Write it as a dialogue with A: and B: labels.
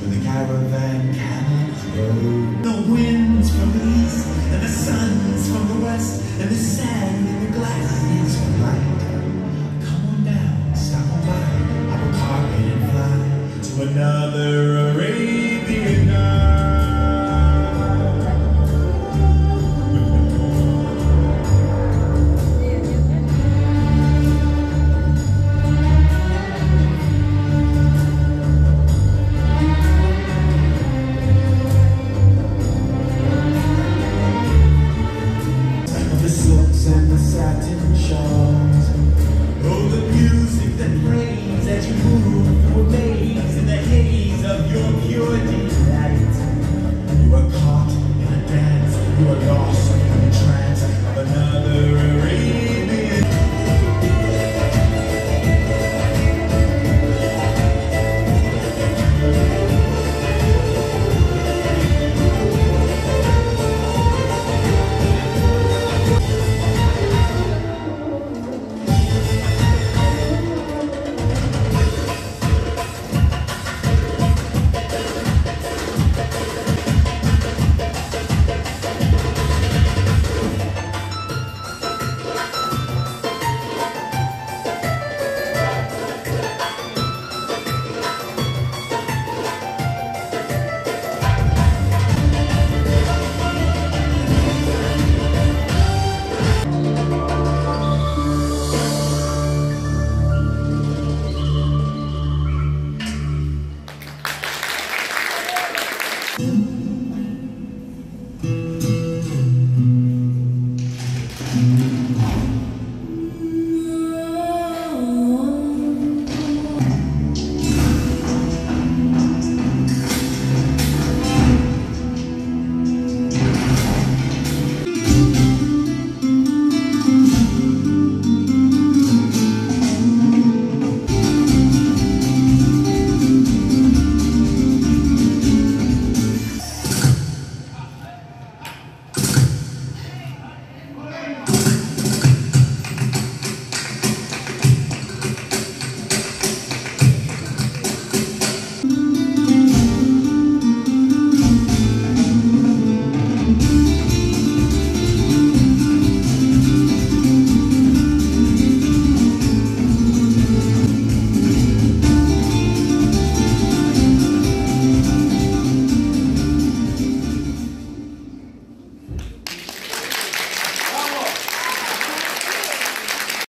A: where the caravan camels rode. The winds from the east and the suns from the west and the sand in the glasses of light. Come on down, stop on by, hop a carpet and fly to another you are lost.